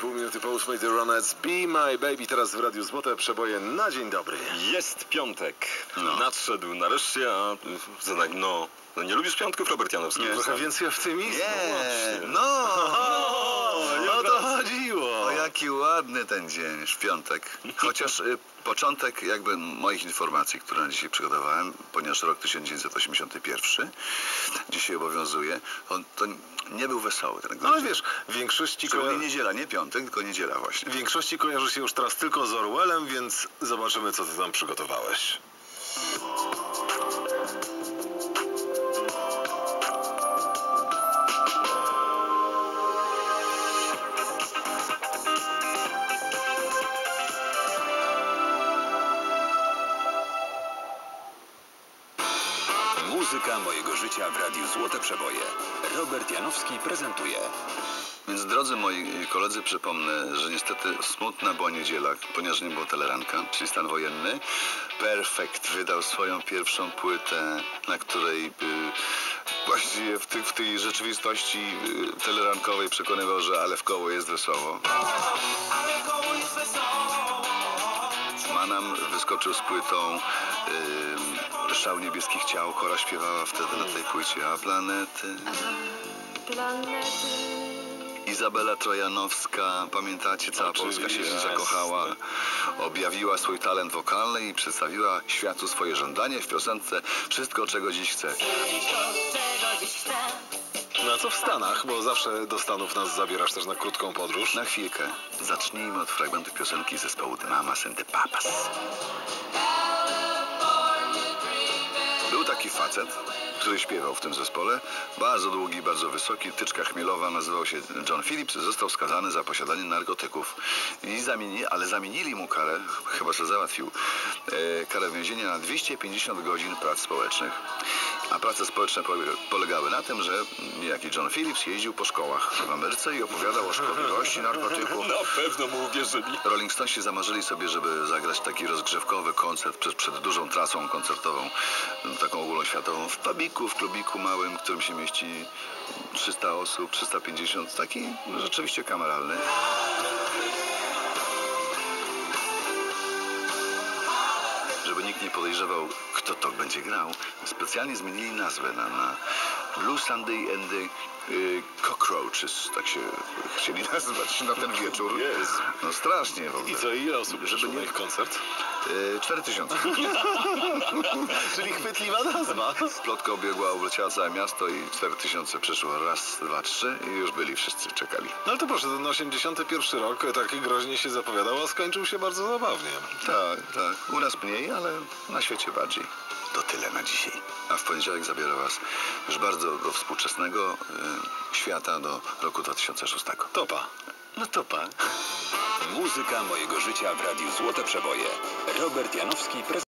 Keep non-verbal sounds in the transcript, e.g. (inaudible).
po 8 The Ronettes Be My Baby teraz w Radiu Złote Przeboje na dzień dobry. Jest piątek. No. Nadszedł nareszcie, a no, no nie lubisz piątków, Robert Janowski? Trochę więcej optymizmu? Nie, właśnie. no, (laughs) O, o to chodziło. o jaki ładny ten dzień, w piątek. Chociaż y, początek jakby moich informacji, które na dzisiaj przygotowałem, ponieważ rok 1981 dzisiaj obowiązuje, on to nie był wesoły ten No ale wiesz, w większości, Szczególnie koja- niedziela, nie piątek, tylko niedziela właśnie. w większości kojarzy się już teraz tylko z Orwellem, więc zobaczymy, co ty tam przygotowałeś. Muzyka mojego życia w Radiu Złote Przeboje. Robert Janowski prezentuje. Więc drodzy moi koledzy, przypomnę, że niestety smutna była niedziela, ponieważ nie było teleranka, czyli stan wojenny. Perfekt wydał swoją pierwszą płytę, na której y, właściwie w, ty, w tej rzeczywistości y, telerankowej przekonywał, że ale w koło jest wesoło. Manam wyskoczył z płytą y, Szał niebieskich ciał, Kora śpiewała wtedy na tej płycie, a planety... Izabela Trojanowska, pamiętacie, cała Polska się zakochała, objawiła swój talent wokalny i przedstawiła światu swoje żądanie w piosence Wszystko, czego dziś chcę. No a co w Stanach, bo zawsze do Stanów nas zabierasz też na krótką podróż. Na chwilkę zacznijmy od fragmentu piosenki zespołu The Mamas and the Papas. Był taki facet, który śpiewał w tym zespole. Bardzo długi, bardzo wysoki, tyczka chmielowa, nazywał się John Phillips. Został skazany za posiadanie narkotyków. I zamienili, ale zamienili mu karę, chyba się załatwił, e, karę więzienia na 250 godzin prac społecznych. A prace społeczne pole- polegały na tym, że niejaki John Phillips jeździł po szkołach w Ameryce i opowiadał o szkodliwości narkotyków. Na pewno mu uwierzyli. Rolling Stonesi zamarzyli sobie, żeby zagrać taki rozgrzewkowy koncert przed, przed dużą trasą koncertową, taką ogólnoświatową, w pubiku, w klubiku małym, w którym się mieści 300 osób, 350, taki rzeczywiście kameralny. Żeby nikt nie podejrzewał, kto to będzie grał, specjalnie zmienili nazwę na, na Blue Sunday and the y, Cockroaches, tak się chcieli (laughs) nazwać na ten wieczór. Jezu. No strasznie w ogóle. I co, ile osób Żeby nie- na ich koncert? Y, 4000. (laughs) Czyli chwytliwa nazwa. Plotka obiegła, obleciała całe miasto i 4000 przyszło. Raz, dwa, trzy i już byli wszyscy, czekali. No ale to proszę, ten 81 rok tak groźnie się zapowiadał, a skończył się bardzo zabawnie. Tak, tak. U nas mniej, ale na świecie bardziej. To tyle na dzisiaj. A w poniedziałek zabiorę Was już bardzo do współczesnego y, świata, do roku 2006. Topa. No to pan. (laughs) Muzyka mojego życia w Radiu Złote Przeboje. Robert Janowski prezentuje.